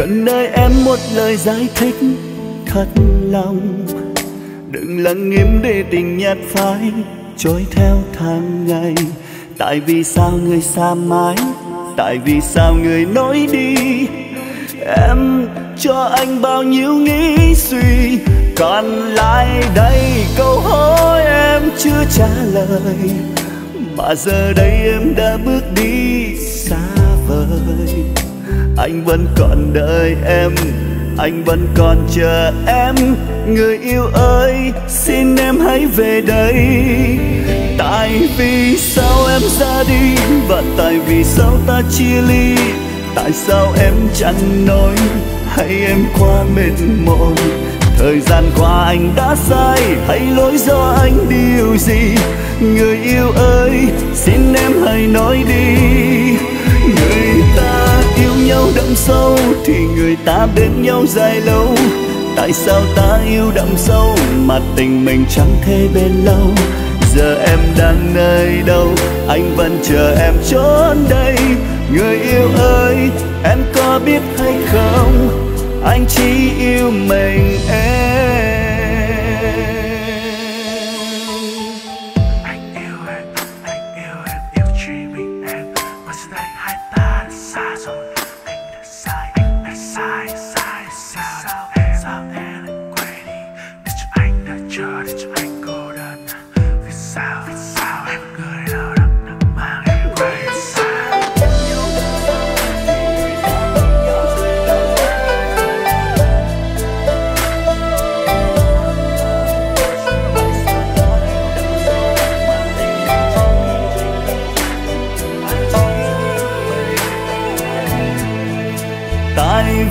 cần nơi em một lời giải thích thật lòng. Đừng lặng im để tình nhạt phai trôi theo tháng ngày. Tại vì sao người xa mãi? Tại vì sao người nói đi? Em cho anh bao nhiêu nghĩ suy? Còn lại đây câu hỏi em chưa trả lời. Mà giờ đây em đã bước đi xa anh vẫn còn đợi em, anh vẫn còn chờ em. Người yêu ơi, xin em hãy về đây. Tại vì sao em ra đi và tại vì sao ta chia ly? Tại sao em chẳng nói hay em quá mệt mỏi? Thời gian qua anh đã sai hay lỗi do anh điều gì? Người yêu ơi, xin em hãy nói đi. Ta bên nhau dài lâu. Tại sao ta yêu đậm sâu mà tình mình chẳng thể bên lâu? Giờ em đang nơi đâu? Anh vẫn chờ em trốn đây. Người yêu ơi, em có biết hay không? Anh chỉ yêu mình em.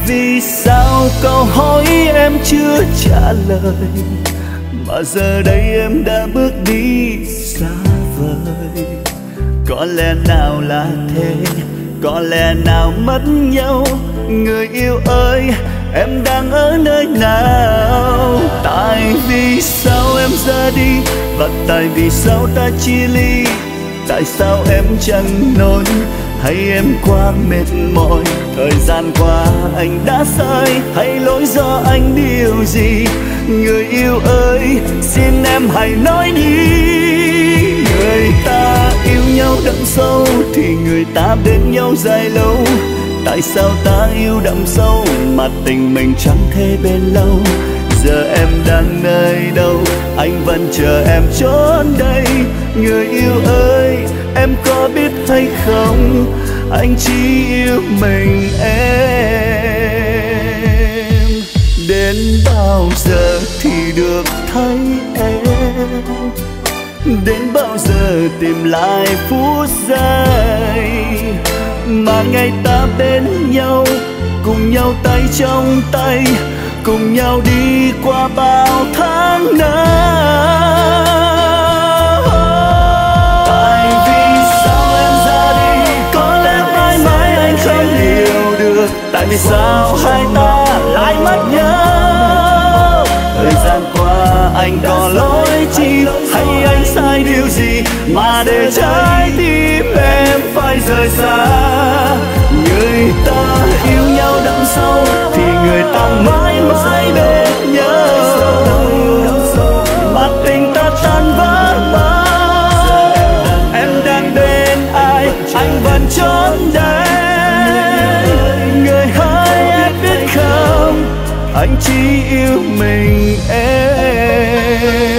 Vì sao câu hỏi em chưa trả lời? Mà giờ đây em đã bước đi xa vời. Có lẽ nào là thế? Có lẽ nào mất nhau? Người yêu ơi, em đang ở nơi nào? Tại vì sao em ra đi? Và tại vì sao ta chia ly? Tại sao em chẳng nói hay em quá mệt mỏi? Thời gian qua anh đã sai, hay lỗi do anh điều gì? Người yêu ơi, xin em hãy nói đi. Người ta yêu nhau đậm sâu, thì người ta bên nhau dài lâu. Tại sao ta yêu đậm sâu, mà tình mình chẳng thể bên lâu? Giờ em đang nơi đâu, anh vẫn chờ em trốn đây. Người yêu ơi em có biết hay không? Anh chỉ yêu mình em. Đến bao giờ thì được thấy em? Đến bao giờ tìm lại phút giây mà ngày ta bên nhau, cùng nhau tay trong tay, cùng nhau đi qua bao tháng năm anh có lỗi chi hay anh sai điều gì mà để trái tim em phải rời xa? Người ta yêu nhau đậm sâu thì người ta mãi mãi bên nhau. Mà tình ta tan vỡ em đang bên ai? Anh vẫn trốn đây. Anh chỉ yêu mình em. yeah.